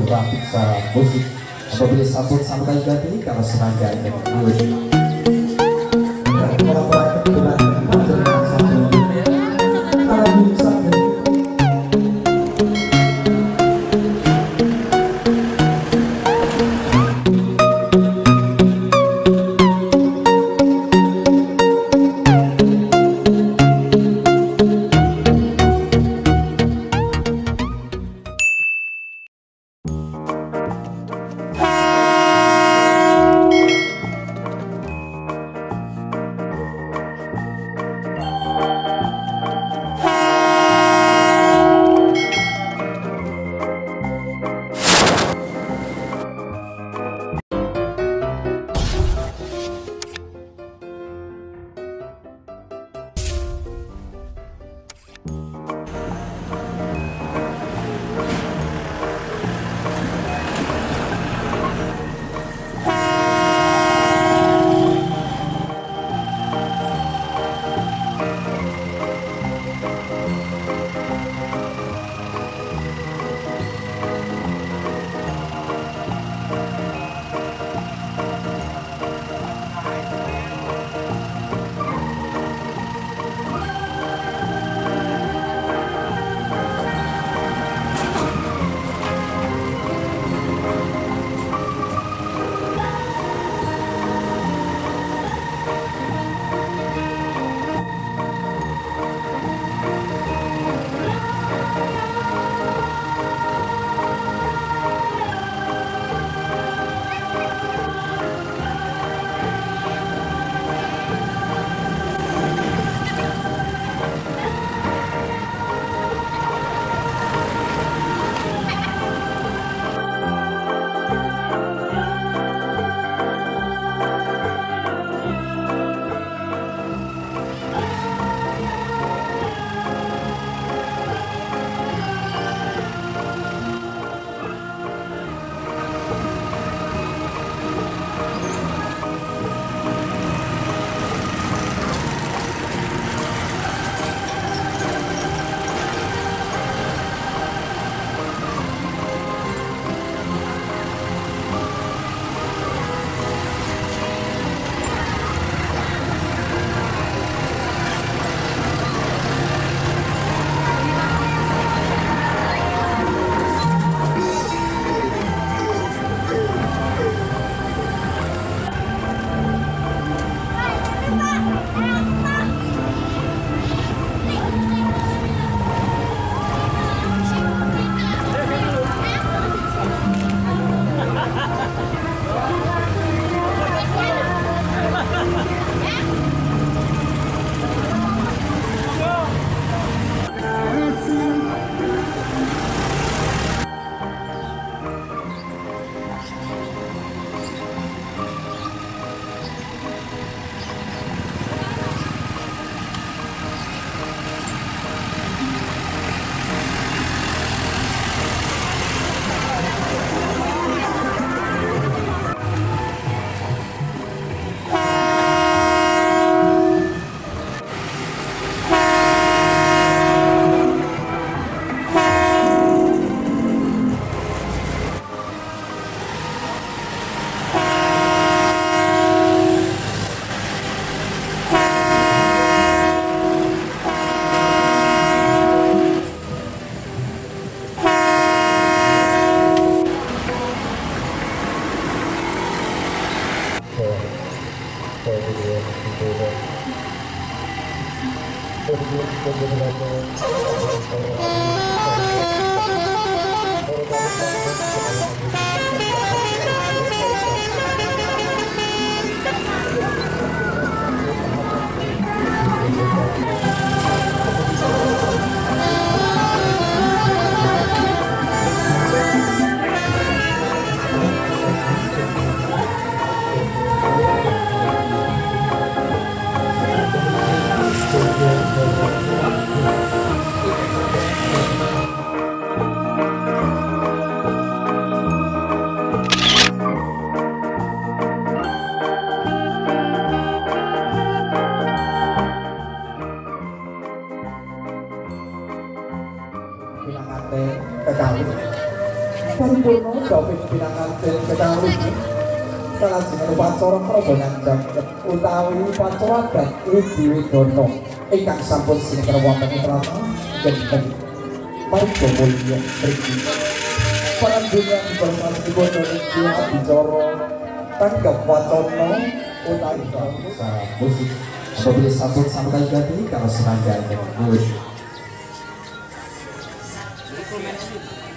Rapiksa Musik. Apabila sambut sambutan ganti kalau sengaja 감사합니다. pinangate kekawin paripurna dawuh pinangate kekawin kalajengan upacara perobonan jangkep utawi upacara dan ubi widono ingkang sampun sinikar wonten prana genteng marga mulya mriki. Parambunan informasipun niki abicara tanggap wacana utawi musik. Apabila sampun sampai jadi kalau senang ganti pelo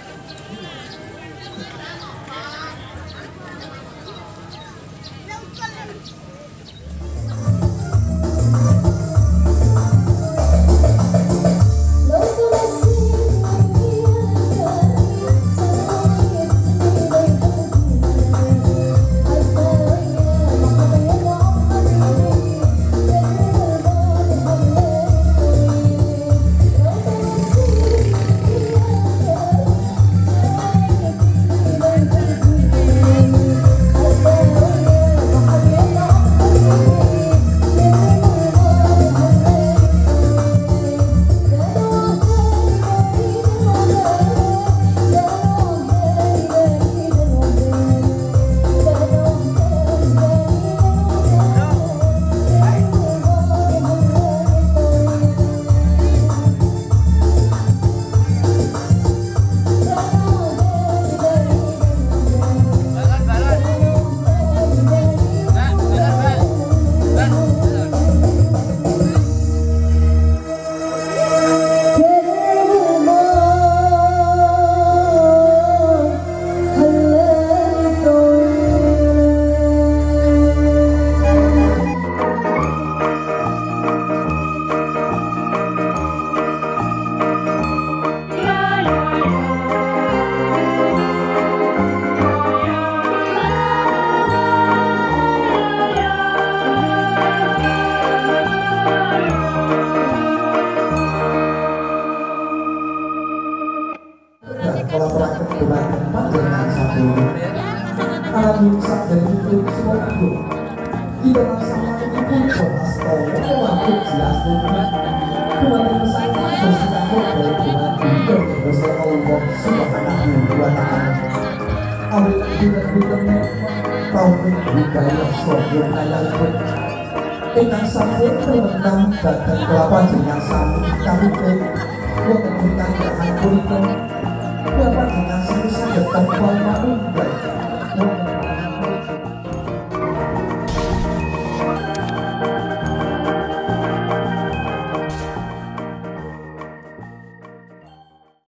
ingkang nuwun kolaborasi dengan panjenengan satu kami sabda itu semua itu di dalam sama itu pun jelas bahwa waktu jelas kembali bersama bersama dari Tuhan hidup bersama Allah subhanahu wa ta'ala awal tidak ditemu tahun budaya suatu ayat ingkang sampun terlentang dan kelapa jenang sami kami ke yang memberikan jangan kulitnya Bapak dengan sisa depan malu dan